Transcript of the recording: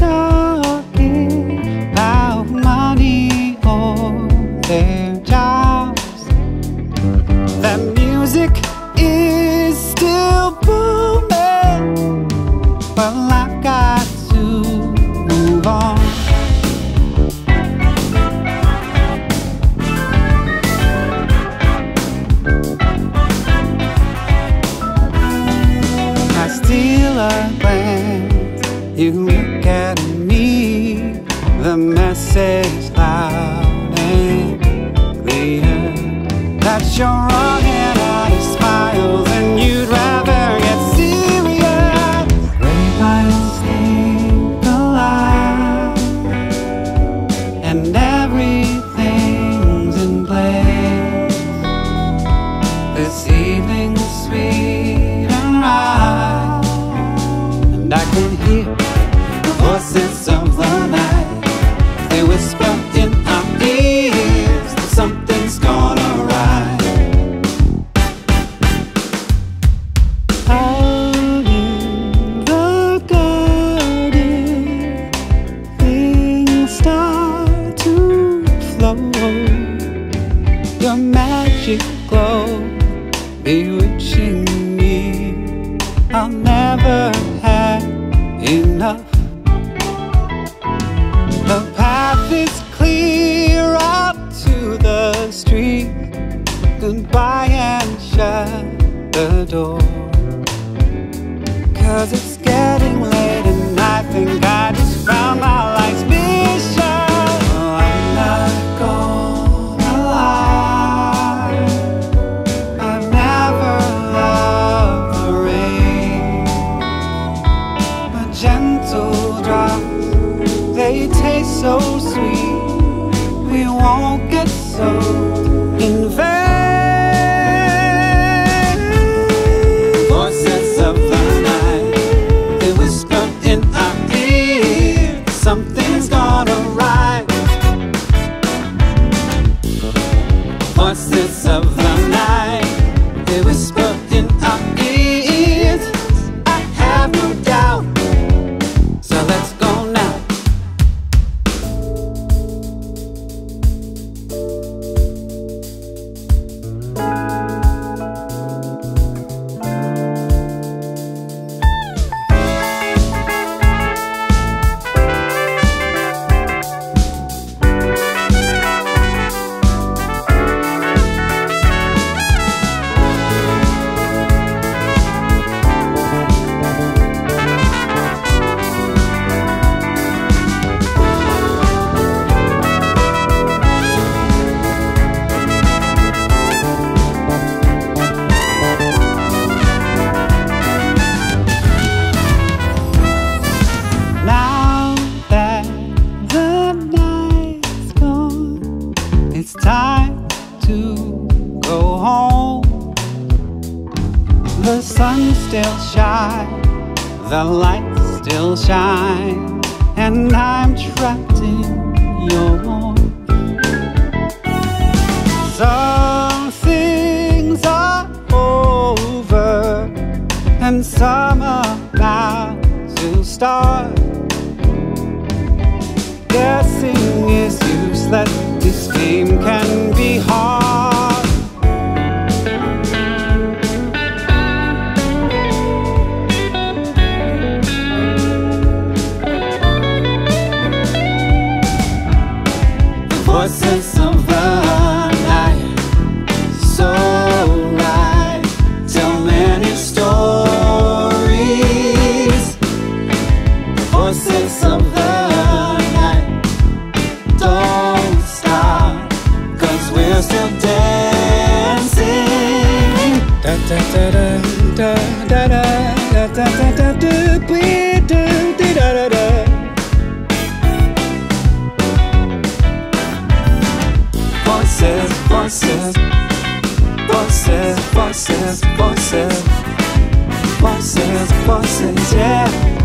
star the message loud and clear that you're running out of smiles and you'd rather get serious. Lines think alive, and everything's in place. This evening's sweet bewitching me. I'll never have enough. The path is clear up to the street. Goodbye and shut the door. Cause it's getting late and I think I just so time to go home. The sun still shines, the lights still shine, and I'm trapped in your warmth. Some things are over, and some are about to start. Guessing is useless. This game can be hard. The voices of the night, so right, tell many stories. The voices of the Voices, voices, voices, voices, voices, voices, voices, yeah.